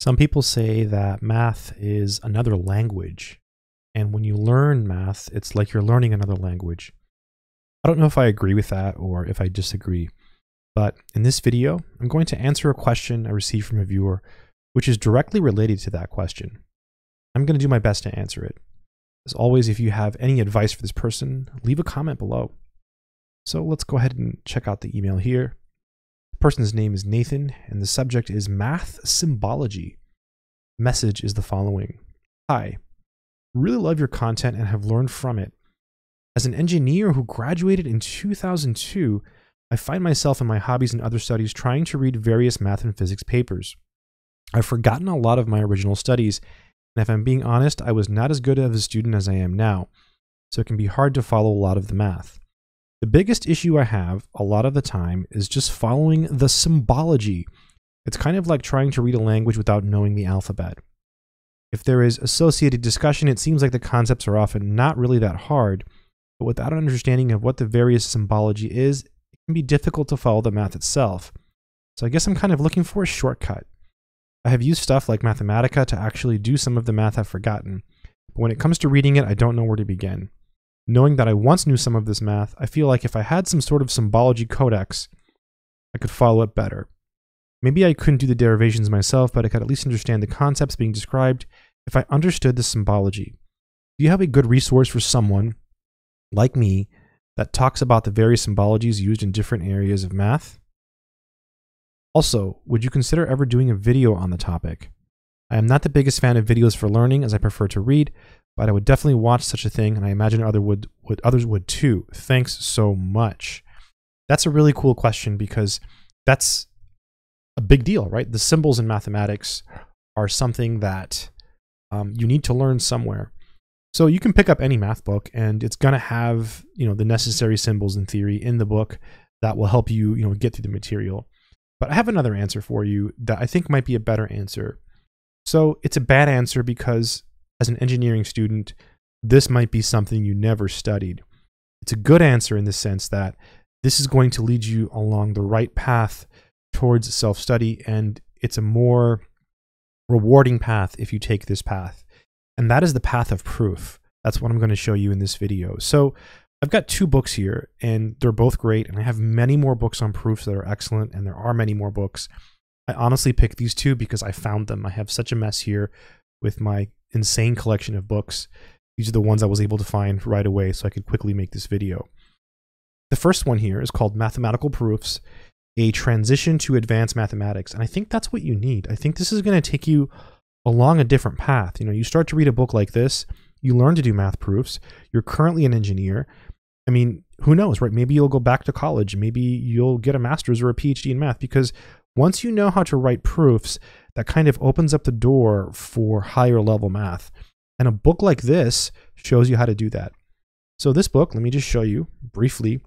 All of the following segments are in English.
Some people say that math is another language. And when you learn math, it's like you're learning another language. I don't know if I agree with that or if I disagree. But in this video, I'm going to answer a question I received from a viewer, which is directly related to that question. I'm going to do my best to answer it. As always, if you have any advice for this person, leave a comment below. So let's go ahead and check out the email here person's name is Nathan, and the subject is math symbology. Message is the following Hi, really love your content and have learned from it. As an engineer who graduated in 2002, I find myself in my hobbies and other studies trying to read various math and physics papers. I've forgotten a lot of my original studies, and if I'm being honest, I was not as good of a student as I am now, so it can be hard to follow a lot of the math. The biggest issue I have a lot of the time is just following the symbology. It's kind of like trying to read a language without knowing the alphabet. If there is associated discussion, it seems like the concepts are often not really that hard, but without an understanding of what the various symbology is, it can be difficult to follow the math itself. So I guess I'm kind of looking for a shortcut. I have used stuff like Mathematica to actually do some of the math I've forgotten, but when it comes to reading it, I don't know where to begin. Knowing that I once knew some of this math, I feel like if I had some sort of symbology codex, I could follow it better. Maybe I couldn't do the derivations myself, but I could at least understand the concepts being described if I understood the symbology. Do you have a good resource for someone, like me, that talks about the various symbologies used in different areas of math? Also, would you consider ever doing a video on the topic? I am not the biggest fan of videos for learning as I prefer to read, but I would definitely watch such a thing, and I imagine other would, would others would too. Thanks so much. That's a really cool question because that's a big deal, right? The symbols in mathematics are something that um, you need to learn somewhere. So you can pick up any math book, and it's going to have you know the necessary symbols in theory in the book that will help you you know get through the material. But I have another answer for you that I think might be a better answer. So it's a bad answer because as an engineering student, this might be something you never studied. It's a good answer in the sense that this is going to lead you along the right path towards self study, and it's a more rewarding path if you take this path. And that is the path of proof. That's what I'm going to show you in this video. So I've got two books here, and they're both great, and I have many more books on proofs that are excellent, and there are many more books. I honestly picked these two because I found them. I have such a mess here with my insane collection of books. These are the ones I was able to find right away so I could quickly make this video. The first one here is called Mathematical Proofs, a transition to advanced mathematics. And I think that's what you need. I think this is going to take you along a different path. You know, you start to read a book like this, you learn to do math proofs, you're currently an engineer. I mean, who knows, right? Maybe you'll go back to college, maybe you'll get a master's or a PhD in math because once you know how to write proofs, that kind of opens up the door for higher level math. And a book like this shows you how to do that. So, this book, let me just show you briefly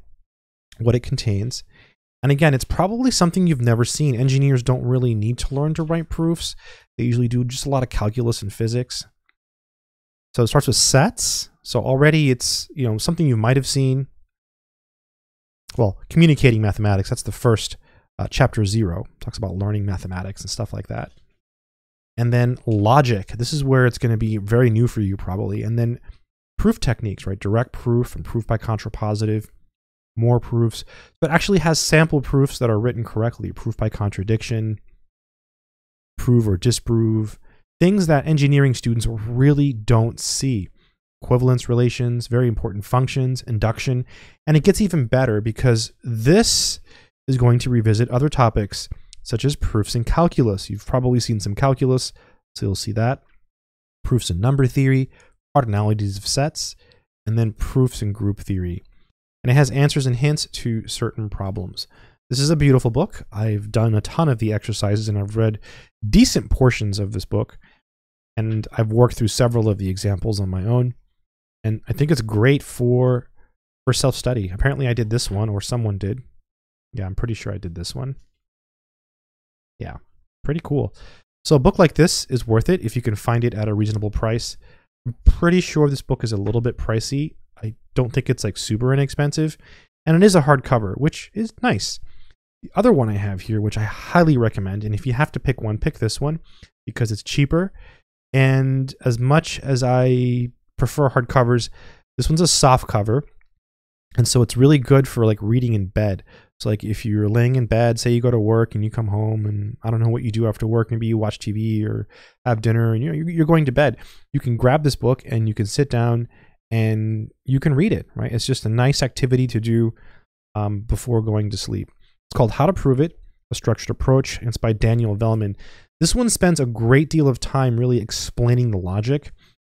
what it contains. And again, it's probably something you've never seen. Engineers don't really need to learn to write proofs, they usually do just a lot of calculus and physics. So, it starts with sets. So, already it's you know something you might have seen. Well, communicating mathematics, that's the first uh, chapter zero talks about learning mathematics and stuff like that. And then logic. This is where it's going to be very new for you, probably. And then proof techniques, right? Direct proof and proof by contrapositive, more proofs, but actually has sample proofs that are written correctly proof by contradiction, prove or disprove, things that engineering students really don't see. Equivalence relations, very important functions, induction. And it gets even better because this is going to revisit other topics such as proofs in calculus. You've probably seen some calculus, so you'll see that. Proofs in number theory, cardinalities of sets, and then proofs in group theory. And it has answers and hints to certain problems. This is a beautiful book. I've done a ton of the exercises and I've read decent portions of this book. And I've worked through several of the examples on my own. And I think it's great for for self-study. Apparently I did this one or someone did. Yeah, I'm pretty sure I did this one. Yeah, pretty cool. So a book like this is worth it if you can find it at a reasonable price. I'm pretty sure this book is a little bit pricey. I don't think it's like super inexpensive. And it is a hardcover, which is nice. The other one I have here, which I highly recommend, and if you have to pick one, pick this one. because it's cheaper. And as much as I prefer hardcovers, this one's a soft cover. And so it's really good for like reading in bed. Like if you're laying in bed, say you go to work and you come home and I don't know what you do after work, maybe you watch TV or have dinner and you know you're going to bed, you can grab this book and you can sit down and you can read it, right? It's just a nice activity to do um, before going to sleep. It's called How to Prove It, a Structured Approach, and it's by Daniel Velleman. This one spends a great deal of time really explaining the logic,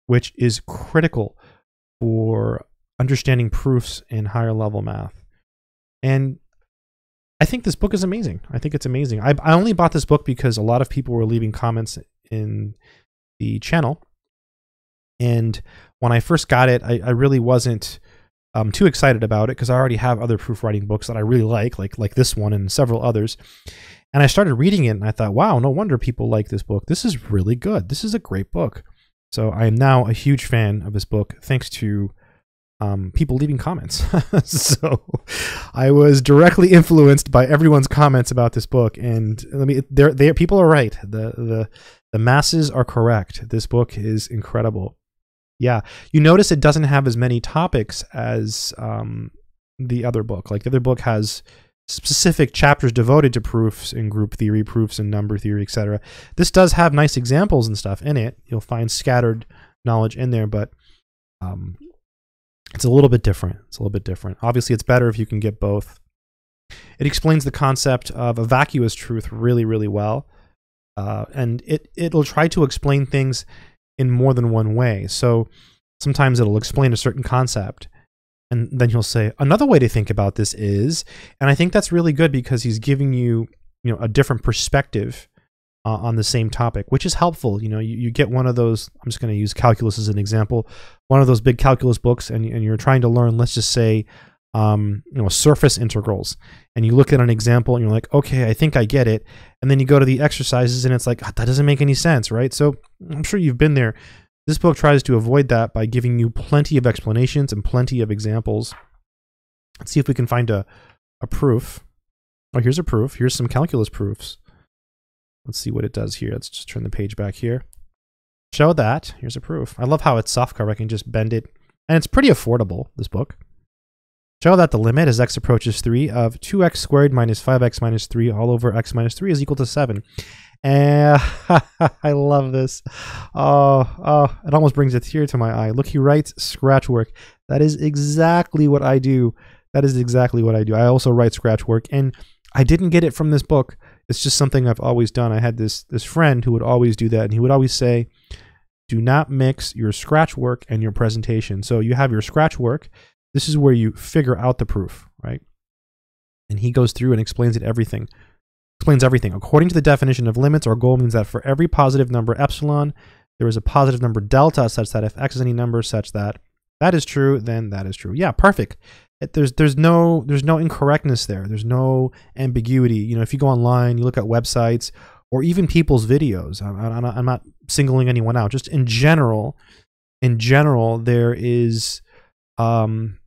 which is critical for understanding proofs in higher level math. And I think this book is amazing. I think it's amazing. I, I only bought this book because a lot of people were leaving comments in the channel. And when I first got it, I, I really wasn't um, too excited about it because I already have other proofwriting books that I really like, like like this one and several others. And I started reading it and I thought, wow, no wonder people like this book. This is really good. This is a great book. So I am now a huge fan of this book thanks to um, people leaving comments. so I was directly influenced by everyone's comments about this book. And let me, there, there, people are right. The, the, the masses are correct. This book is incredible. Yeah. You notice it doesn't have as many topics as um, the other book. Like the other book has specific chapters devoted to proofs and group theory, proofs and number theory, etc. This does have nice examples and stuff in it. You'll find scattered knowledge in there, but um, it's a little bit different. It's a little bit different. Obviously, it's better if you can get both. It explains the concept of a vacuous truth really, really well. Uh, and it, it'll try to explain things in more than one way. So sometimes it'll explain a certain concept and then he'll say another way to think about this is and i think that's really good because he's giving you you know a different perspective uh, on the same topic which is helpful you know you, you get one of those i'm just going to use calculus as an example one of those big calculus books and, and you're trying to learn let's just say um, you know surface integrals and you look at an example and you're like okay i think i get it and then you go to the exercises and it's like ah, that doesn't make any sense right so i'm sure you've been there this book tries to avoid that by giving you plenty of explanations and plenty of examples. Let's see if we can find a, a proof. Oh, here's a proof. Here's some calculus proofs. Let's see what it does here. Let's just turn the page back here. Show that. Here's a proof. I love how it's soft softcover. I can just bend it. And it's pretty affordable, this book. Show that the limit as x approaches 3 of 2x squared minus 5x minus 3 all over x minus 3 is equal to 7. Eh, and I love this. Oh, oh, it almost brings a tear to my eye. Look, he writes scratch work. That is exactly what I do. That is exactly what I do. I also write scratch work, and I didn't get it from this book. It's just something I've always done. I had this this friend who would always do that, and he would always say, "Do not mix your scratch work and your presentation." So you have your scratch work. This is where you figure out the proof, right? And he goes through and explains it everything explains everything. According to the definition of limits, our goal means that for every positive number epsilon, there is a positive number delta such that if x is any number such that that is true, then that is true. Yeah, perfect. It, there's there's no there's no incorrectness there. There's no ambiguity. You know, if you go online, you look at websites or even people's videos. I'm, I'm not singling anyone out. Just in general, in general, there is um,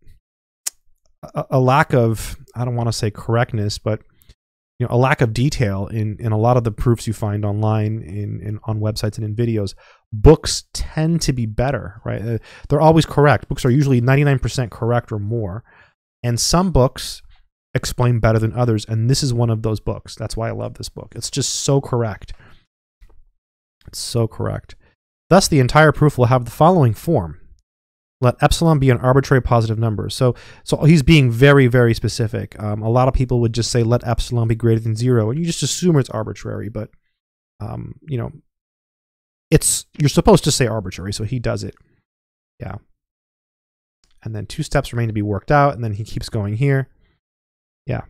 a, a lack of I don't want to say correctness, but you know a lack of detail in in a lot of the proofs you find online in, in on websites and in videos. Books tend to be better right? Uh, they're always correct. Books are usually 99% correct or more. And some books explain better than others and this is one of those books. That's why i love this book. It's just so correct. It's so correct. Thus the entire proof will have the following form let epsilon be an arbitrary positive number. So, so he's being very, very specific. Um, a lot of people would just say let epsilon be greater than zero, and you just assume it's arbitrary. But, um, you know, it's you're supposed to say arbitrary, so he does it. Yeah. And then two steps remain to be worked out, and then he keeps going here. Yeah,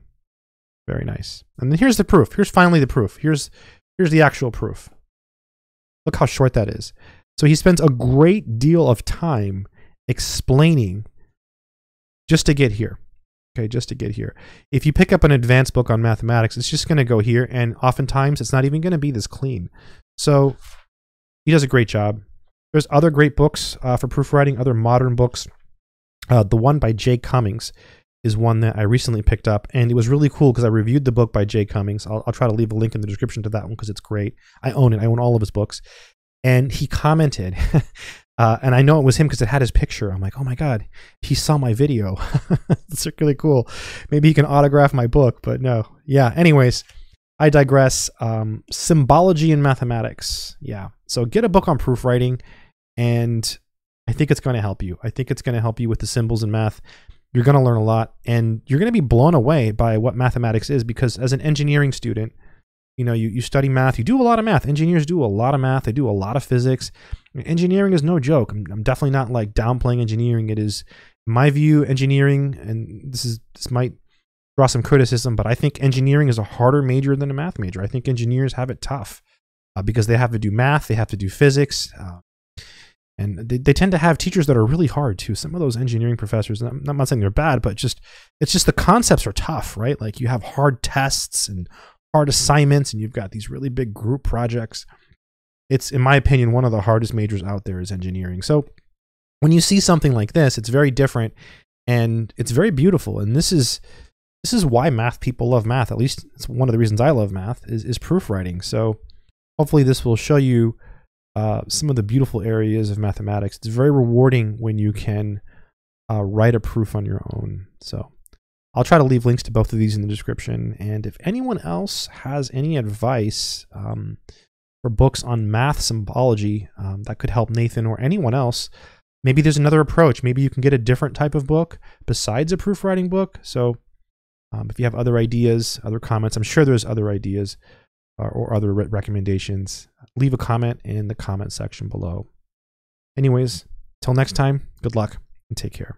very nice. And then here's the proof. Here's finally the proof. Here's here's the actual proof. Look how short that is. So he spends a great deal of time explaining just to get here. Okay, just to get here. If you pick up an advanced book on mathematics, it's just going to go here, and oftentimes it's not even going to be this clean. So he does a great job. There's other great books uh, for proofwriting, other modern books. Uh, the one by Jay Cummings. is one that I recently picked up, and it was really cool because I reviewed the book by Jay Cummings. I'll, I'll try to leave a link in the description to that one because it's great. I own it. I own all of his books, and he commented, uh, and I know it was him because it had his picture. I'm like, oh my god, he saw my video. That's really cool. Maybe he can autograph my book, but no. Yeah. Anyways, I digress. Um, symbology in mathematics. Yeah. So get a book on proofwriting, and I think it's going to help you. I think it's going to help you with the symbols in math. You're going to learn a lot, and you're going to be blown away by what mathematics is because as an engineering student, you know, you, you study math, you do a lot of math. Engineers do a lot of math, they do a lot of physics. Engineering is no joke. I'm, I'm definitely not like downplaying engineering. It is, my view, engineering, and this is this might draw some criticism, but I think engineering is a harder major than a math major. I think engineers have it tough uh, because they have to do math, they have to do physics, uh, and they, they tend to have teachers that are really hard too. Some of those engineering professors, I'm not saying they're bad, but just it's just the concepts are tough, right? Like you have hard tests and hard assignments, and you've got these really big group projects. It's, in my opinion, one of the hardest majors out there is engineering. So when you see something like this, it's very different and it's very beautiful. And this is this is why math people love math. At least it's one of the reasons I love math is, is proofwriting. So hopefully this will show you uh, some of the beautiful areas of mathematics. It's very rewarding when you can uh, write a proof on your own. So I'll try to leave links to both of these in the description. And if anyone else has any advice um, for books on math symbology um, that could help Nathan or anyone else, maybe there's another approach. Maybe you can get a different type of book besides a proofwriting book. So um, if you have other ideas, other comments, I'm sure there's other ideas or, or other re recommendations, leave a comment in the comment section below. Anyways, till next time, good luck and take care.